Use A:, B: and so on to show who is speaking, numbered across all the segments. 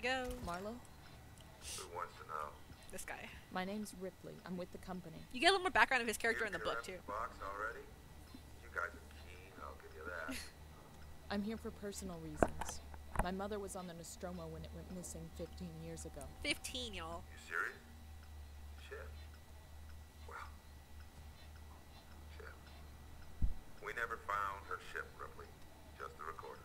A: we go.
B: Marlow?
C: Who wants to know?
A: This guy.
B: My name's Ripley. I'm with the company.
A: You get a little more background of his character in the book too.
C: Box already? You guys are keen, I'll give you that.
B: I'm here for personal reasons. My mother was on the Nostromo when it went missing 15 years ago.
A: 15, y'all.
C: You serious? Shit. Well. Shit. We never found her ship, Ripley. Just the recorder.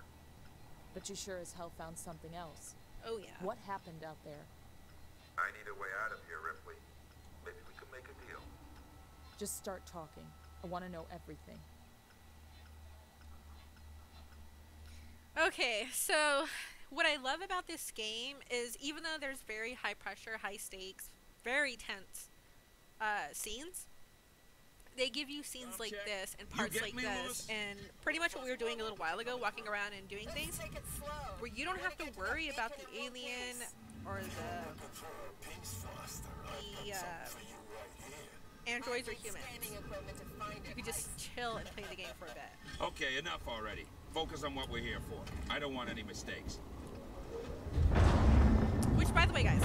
B: But you sure as hell found something else.
A: Oh yeah.
B: What happened out there?
C: I need a way out of here, Ripley. Maybe we can make a deal.
B: Just start talking. I want to know everything.
A: Okay, so what I love about this game is even though there's very high pressure, high stakes, very tense uh, scenes, they give you scenes like this and parts like
D: me,
A: this,
D: Lewis?
A: and pretty much what we were doing a little while ago, walking around and doing things, where you don't have to worry about the alien or the the uh, androids or humans. You could just chill and play the game for a bit.
D: Okay, enough already. Focus on what we're here for. I don't want any mistakes.
A: Which, by the way, guys,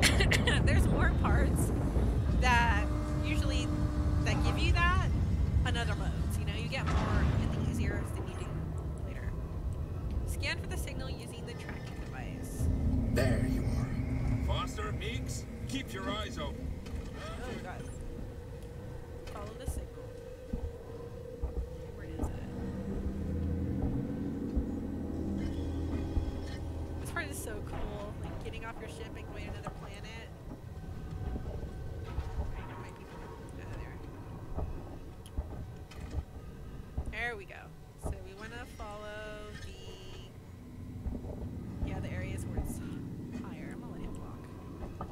A: there's more parts that usually that give you that on other modes. You know, you get more in the easier than you do later. Scan for the signal using the tracking device.
E: There you are.
D: Foster, Meeks, keep your eyes open.
A: Oh god. Follow the signal. Where is it? This part is so cool. Like getting off your ship and going to another planet. Right, there might be more. Ah, there. We go. So we want to follow the yeah the areas where it's higher. Him walk.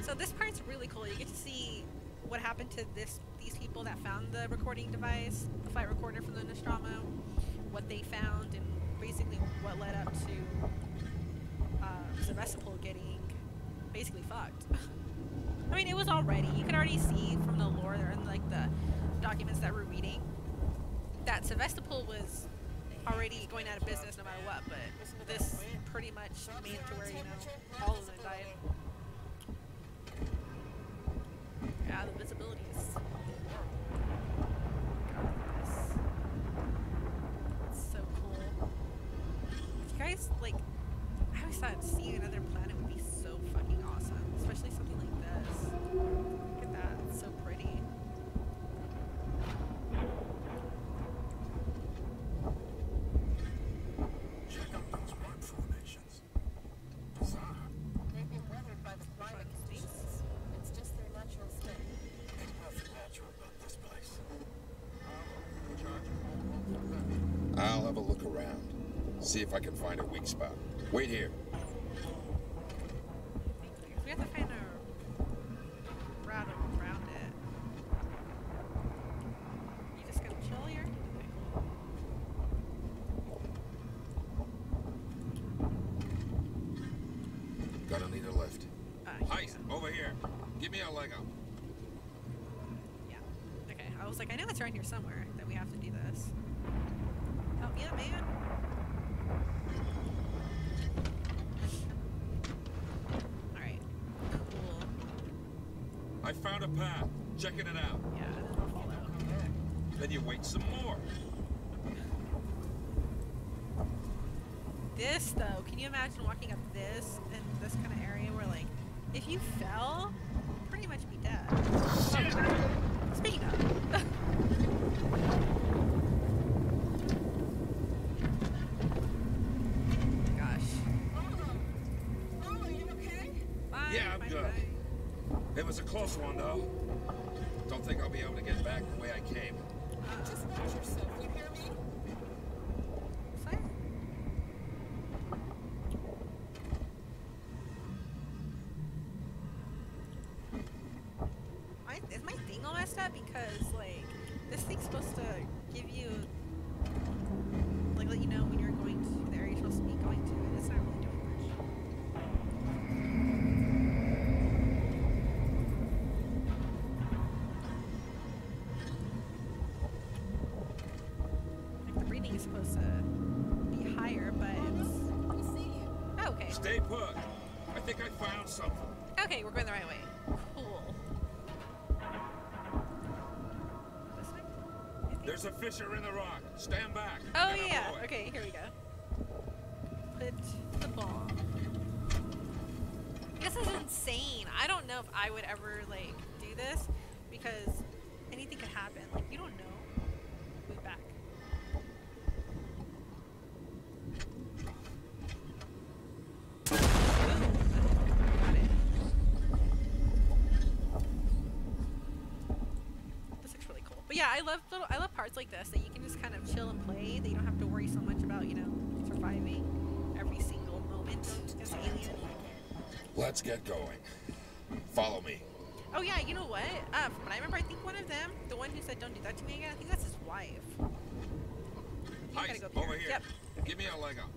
A: So this part's really cool. You get to see what happened to this these people that found the recording device, the flight recorder from the Nostromo, what they found, and basically what led up to uh, getting basically fucked. I mean, it was already you could already see from the lore there and like the documents that we're reading that Sevastopol was already going out of business no matter what. But this pretty much made it to where you know all of them died. Yeah, the visibility is. So cool. You guys, like, I always thought seeing
F: See if I can find a weak spot. Wait here.
A: We have to find a route around it. You just gonna chill here? Okay, cool.
F: Gonna need a lift.
A: Uh, here we
D: Heist,
A: go.
D: over here. Give me a leg up.
A: Yeah. Okay. I was like, I know it's around here somewhere that we have to do this. Help me out, man. Alright. Cool.
D: I found a path. Checking it out.
A: Yeah, then I'll follow.
D: Then you wait some more.
A: This, though, can you imagine walking up this in this kind of area where, like, if you fell, you'd pretty much be dead. Speaking of. Gosh.
G: Oh, are you okay?
A: Fine,
D: Yeah, I'm
A: fine,
D: good.
A: fine.
D: It was a close one, though. Don't think I'll be able to get back the way I came.
G: Just watch yourself, you hear me?
A: Fine. My, is my thing all messed up? Because, like, this thing's supposed to give you, like, let you know when you're going to the area you're supposed to be going to,
D: I think I found something.
A: Okay, we're going the right way. Cool.
D: There's a fissure in the rock. Stand back.
A: Oh yeah. Okay, here we go. Put the bomb. This is insane. I don't know if I would ever like do this because anything could happen. Like you don't know. Move back. Ooh, got it. This looks really cool. But yeah, I love little I love parts like this that you can just kind of chill and play. That you don't have to worry so much about, you know, surviving every single moment as an alien.
F: Let's get going. Follow me.
A: Oh yeah, you know what? Uh, from what I remember, I think one of them, the one who said "Don't do that to me again," I think that's his wife.
D: Hi,
A: go
D: over here.
A: Yep.
D: Give me a leg up.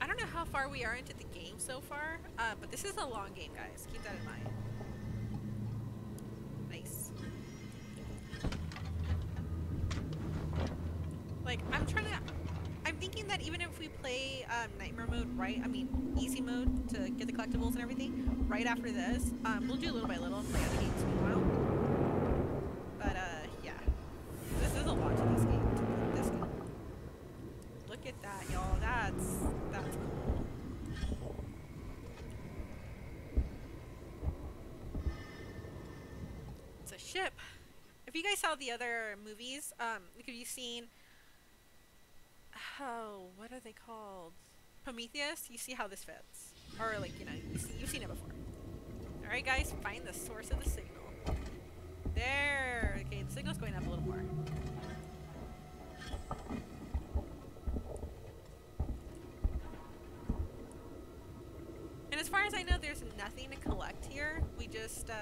A: I don't know how far we are into the game so far, uh, but this is a long game, guys. Keep that in mind. Nice. Like, I'm trying to. I'm thinking that even if we play um, Nightmare mode right, I mean, easy mode to get the collectibles and everything, right after this, um, we'll do a little by little and play other games meanwhile. But, uh, yeah. This is a lot to this game, to this game. Look at that, y'all. That's that's cool. It's a ship. If you guys saw the other movies, um, have you seen? Oh, what are they called? Prometheus. You see how this fits, or like you know, you see, you've seen it before. All right, guys, find the source of the signal. There. Okay, the signal's going up a little more. And as far as I know, there's nothing to collect here. We just, uh,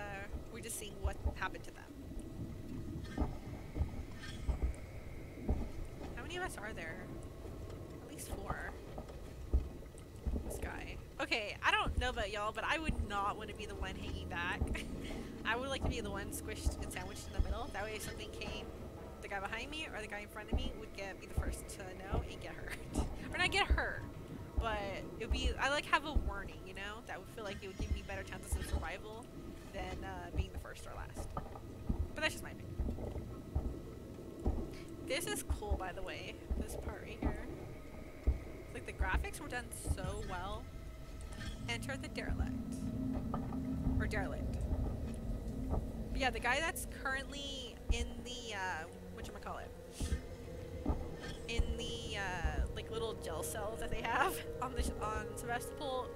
A: we're just seeing what happened to them. How many of us are there? At least four. This guy. Okay, I don't know about y'all, but I would not want to be the one hanging back. I would like to be the one squished and sandwiched in the middle. That way if something came, the guy behind me or the guy in front of me would get be the first to know and get hurt. or not get hurt, but it would be I like have a warning, you know, that would feel like it would give me better chances of survival than uh, being the first or last. But that's just my opinion. This is cool, by the way. This part right here. It's like the graphics were done so well. Enter the derelict, or derelict. But yeah, the guy that's currently in the uh, what call it in the uh, like little gel cells that they have on the on Sevastopol.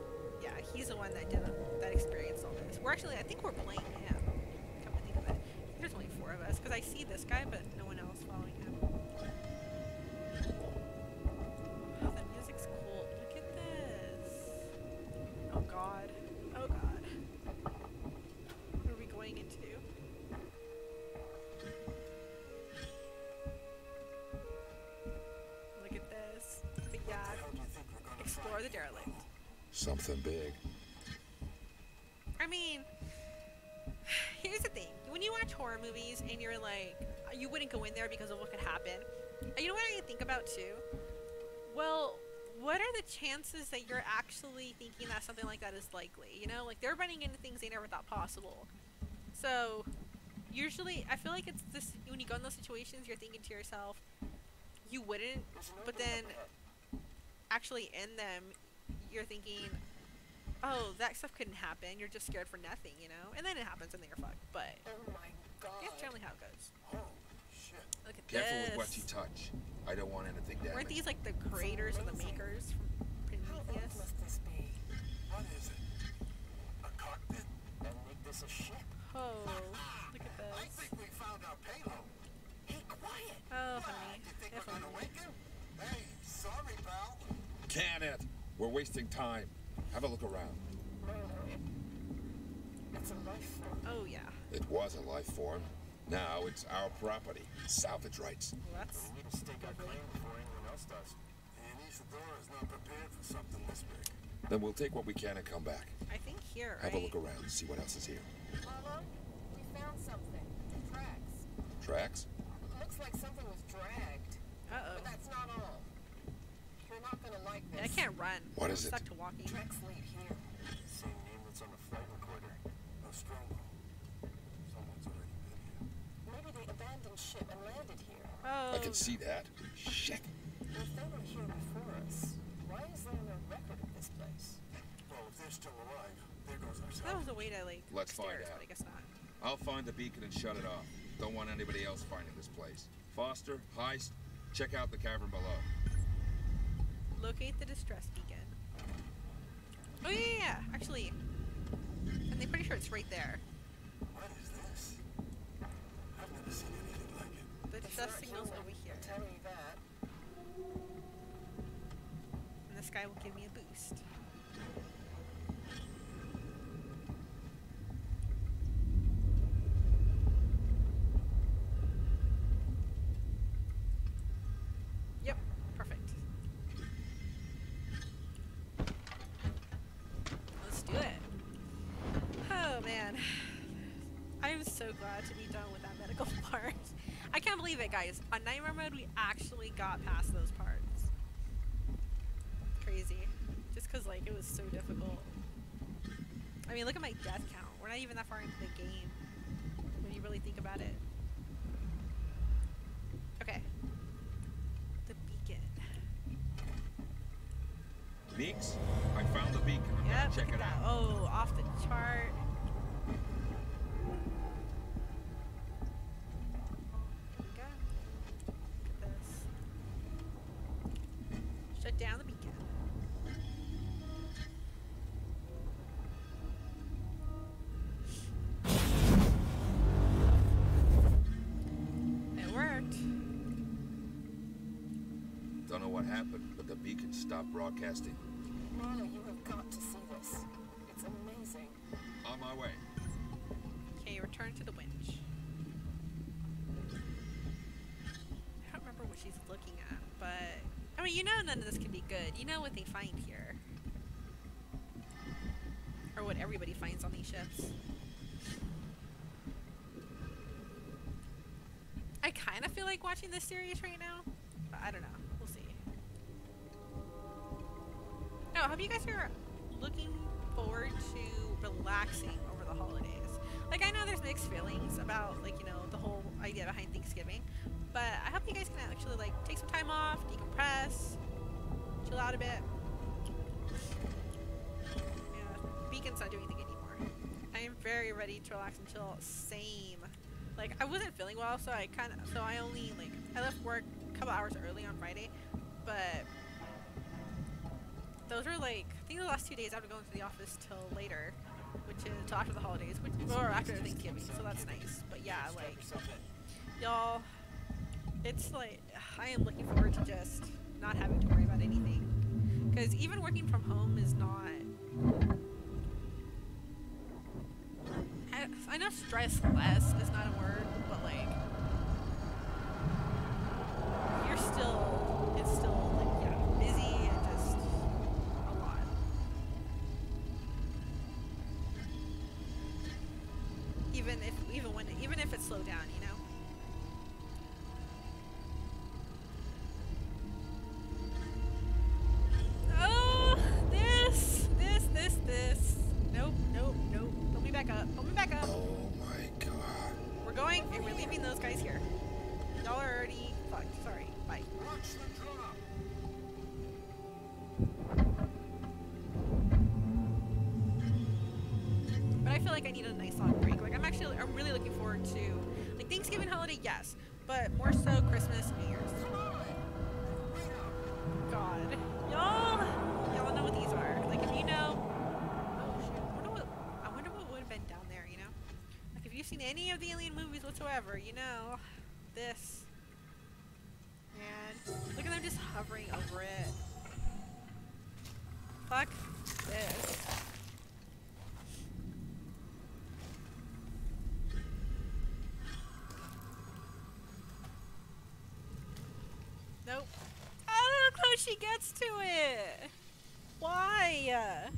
A: Yeah, he's the one that did that experienced all this. We're actually, I think we're playing him. Come to think of it, there's only four of us because I see this guy, but no one else following derelict.
F: Something big.
A: I mean, here's the thing. When you watch horror movies and you're like, you wouldn't go in there because of what could happen. You know what I think about too? Well, what are the chances that you're actually thinking that something like that is likely? You know, like they're running into things they never thought possible. So, usually, I feel like it's this when you go in those situations, you're thinking to yourself, you wouldn't, but then actually in them, you're thinking, oh, that stuff couldn't happen. You're just scared for nothing, you know? And then it happens and then you're fucked. But
G: Oh my god.
A: that's generally how it goes.
E: Holy shit.
A: Look at
D: Careful
A: this.
D: with what you touch. I don't want anything damaged.
A: Weren't these like the creators or the makers from
F: wasting time. Have a look around.
G: No, no. It's a life form.
A: Oh, yeah.
F: It was a life form. Now it's our property. Salvage rights.
A: Well, that's
G: We need to stake our claim before anyone else does.
E: And Isadora is not prepared for something this big.
F: Then we'll take what we can and come back.
A: I think here, right?
F: Have a look around and see what else is here.
G: Mama, we found something. Tracks.
F: Tracks?
G: Looks like something was dragged.
A: I can't run.
F: What
A: I'm
F: is it?
A: stuck to walking.
G: Drexley here.
E: Same name that's on the flight recorder. Nostromo. Someone's already been here.
G: Maybe they abandoned ship and landed here.
A: Oh.
F: I can see that. Shit.
G: If they were here before us, why is there no record of this place?
E: Well, if they're still alive, there goes our
A: That was a way to like.
F: Let's find out.
A: I guess not.
D: I'll find the beacon and shut it off. Don't want anybody else finding this place. Foster, Heist, check out the cavern below.
A: Locate the distress beacon. Oh yeah, yeah, yeah. Actually, I'm pretty sure it's right there.
E: What is this? I've never seen anything like it.
A: The distress signal's
G: human,
A: over here,
G: tell you that.
A: and this guy will give me a boost. Yep, perfect. Let's do it. Oh man. I'm so glad to be done with that medical part. I can't believe it, guys. On Nightmare Mode, we actually got past those parts. Crazy. Just because, like, it was so difficult. I mean, look at my death count. We're not even that far into the game when you really think about it. Okay. The beacon.
D: Meeks, I found the beacon. I'm
A: Yep,
D: check it out.
A: Oh, off the chart. Down the beacon. It worked.
D: Don't know what happened, but the beacon stopped broadcasting.
G: Marla, you have got to see this. It's amazing.
D: On my way.
A: Okay, return to the winch. I don't remember what she's looking at, but I mean, you know, none of this can be good. You know what they find here, or what everybody finds on these ships. I kind of feel like watching this series right now, but I don't know. We'll see. Oh, no, I hope you guys are looking forward to relaxing over the holidays. Like I know there's mixed feelings about like you know the whole idea behind Thanksgiving, but I hope you guys can actually like take some time off, decompress, chill out a bit. Yeah, Beacon's not doing anything anymore. I am very ready to relax and chill. Same. Like I wasn't feeling well, so I kind of so I only like I left work a couple hours early on Friday, but those were like I think the last two days after going to the office till later, which is till after the holidays, which or after Thanksgiving, so that's nice. But yeah, like y'all, it's like I am looking forward to just not having to worry about anything, because even working from home is not. I, know stress less is not a word, but like you're still like I need a nice long break. Like I'm actually, I'm really looking forward to, like Thanksgiving holiday, yes, but more so Christmas, New Year's. God, y'all, y'all know what these are. Like if you know, oh I wonder what would have been down there. You know, like if you've seen any of the Alien movies whatsoever, you know, this. She gets to it. Why?